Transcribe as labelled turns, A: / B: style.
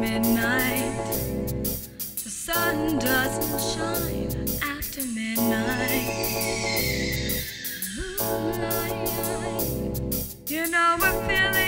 A: midnight. The sun doesn't shine after midnight. Moonlight, you know we're feeling.